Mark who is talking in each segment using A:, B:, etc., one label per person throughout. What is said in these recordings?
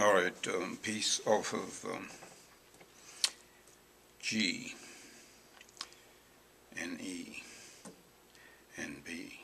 A: All right, um, piece off of, um, G and E and B.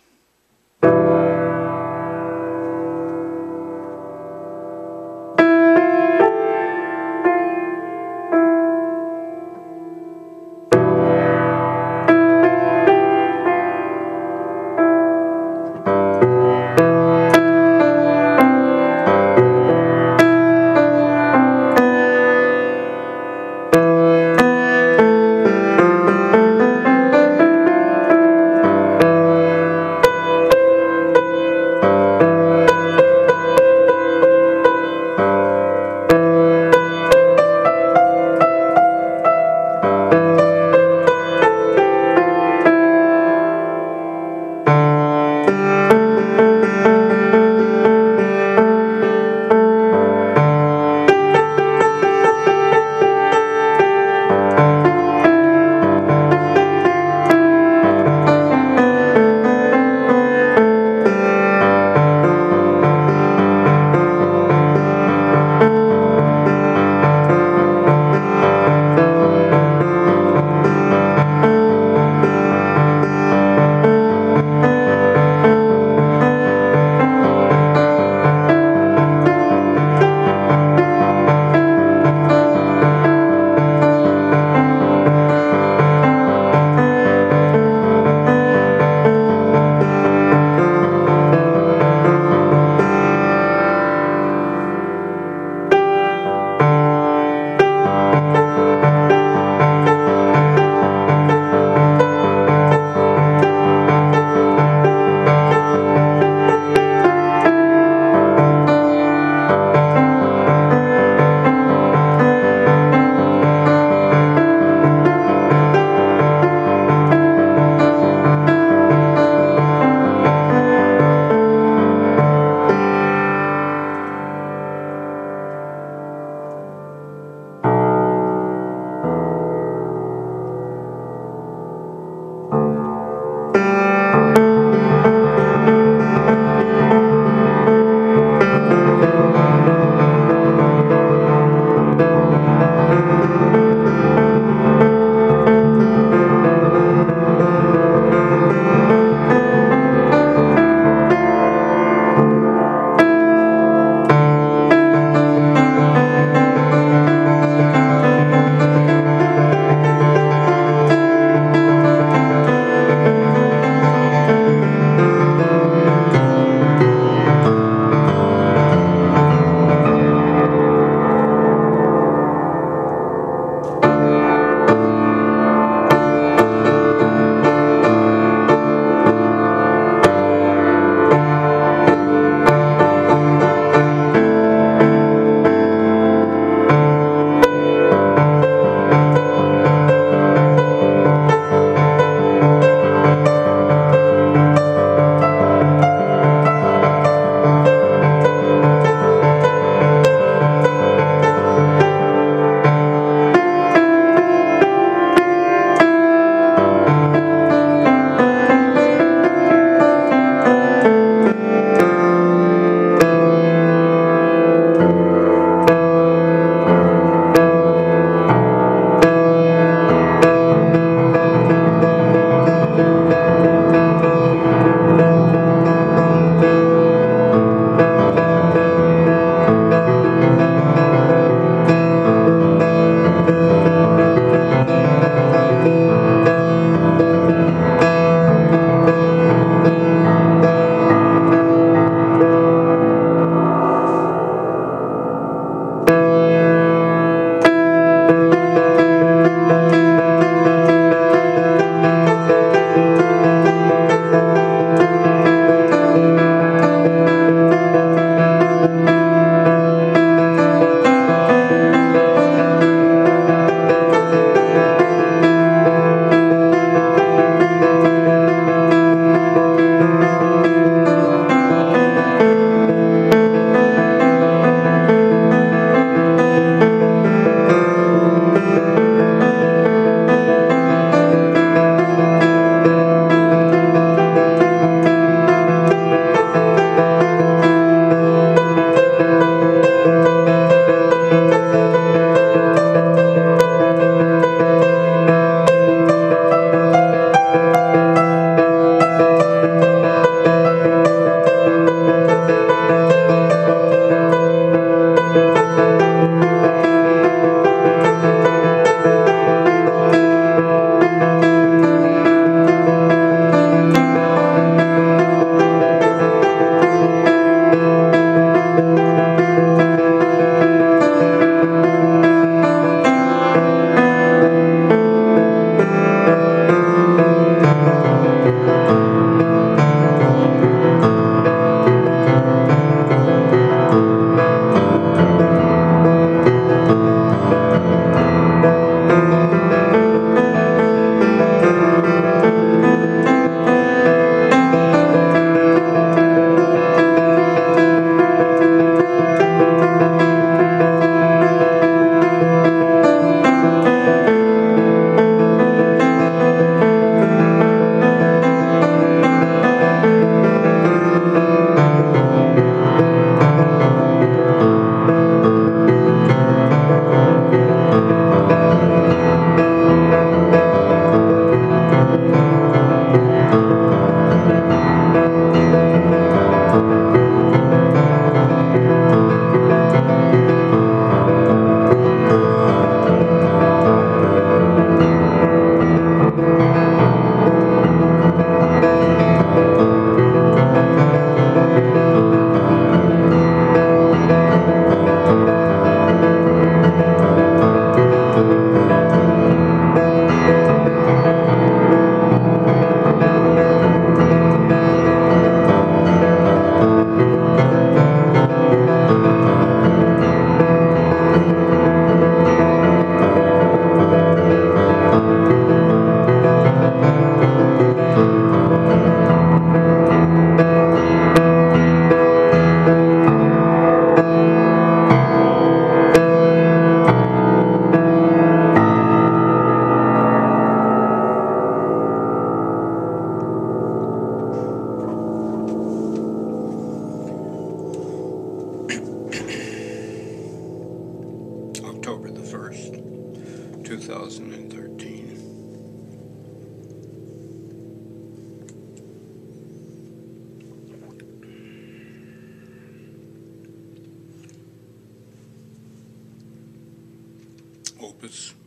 A: Opus